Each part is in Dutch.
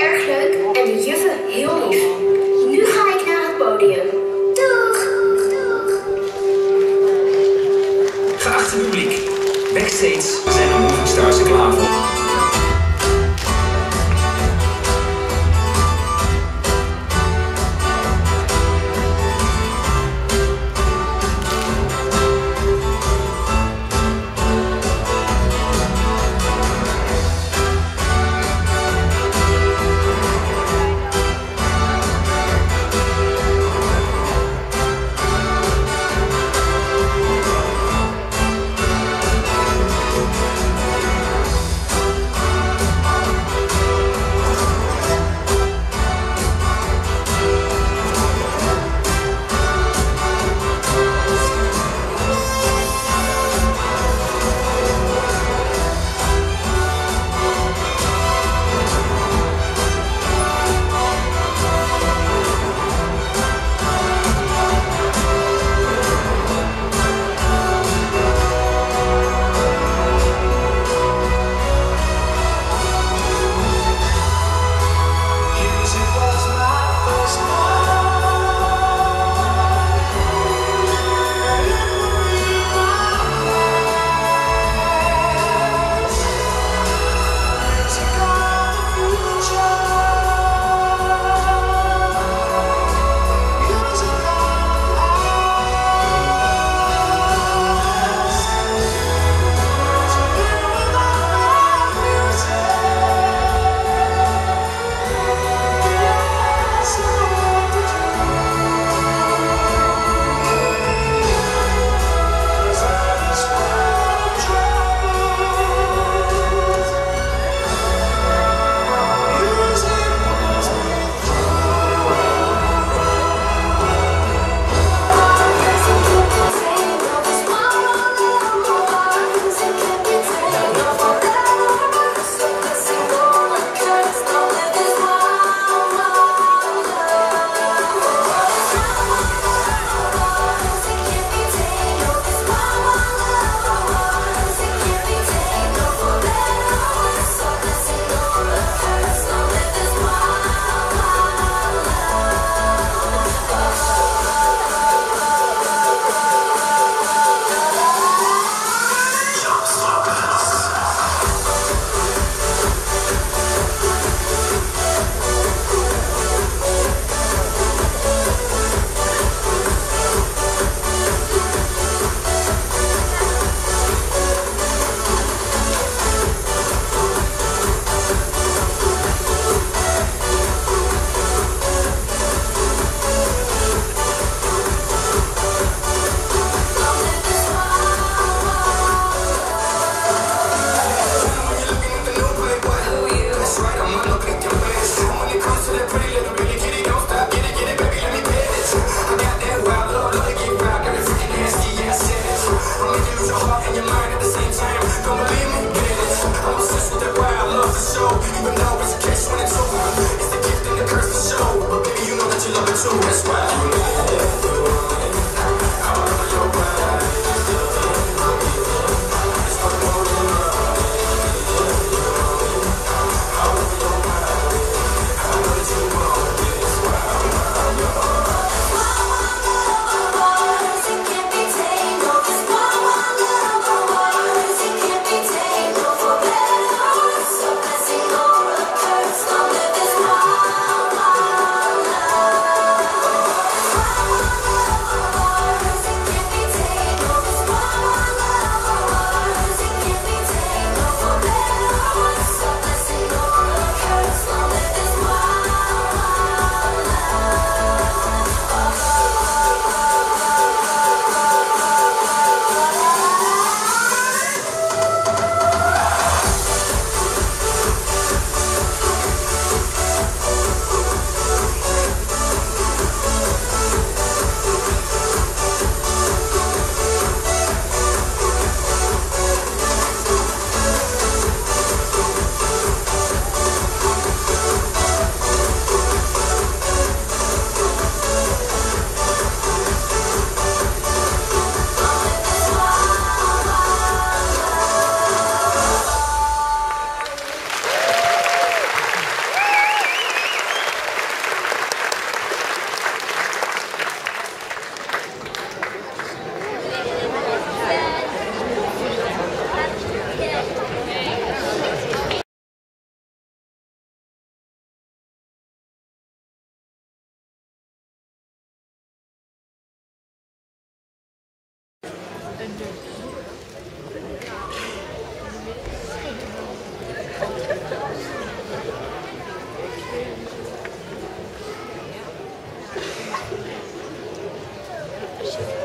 erg leuk en de juffen heel lief.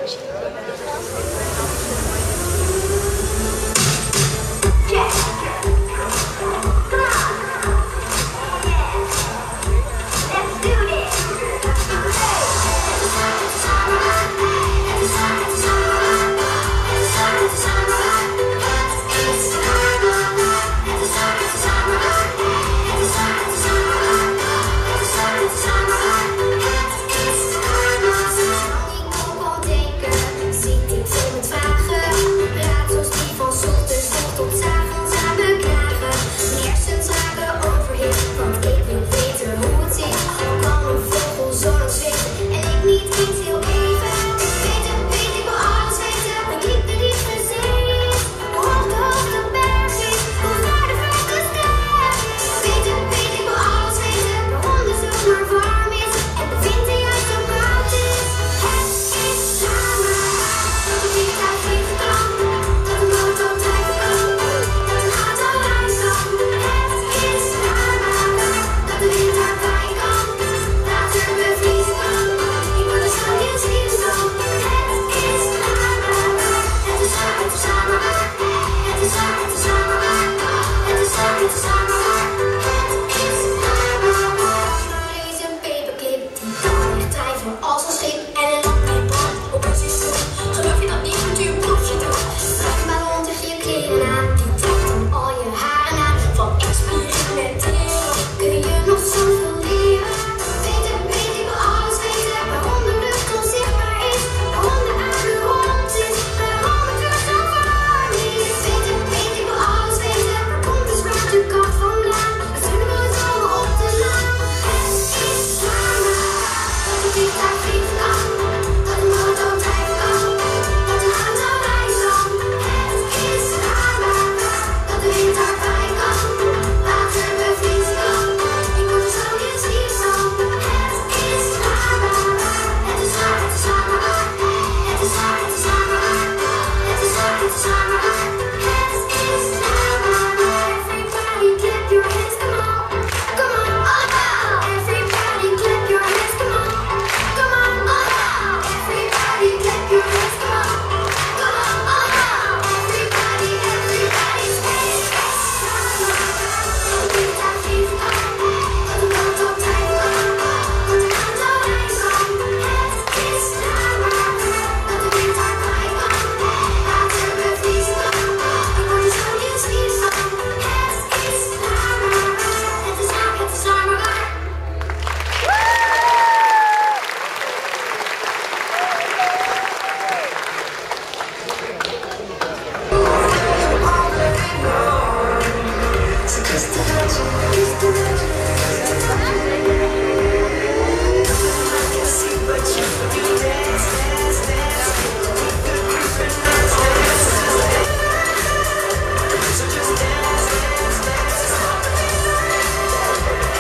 Thanks.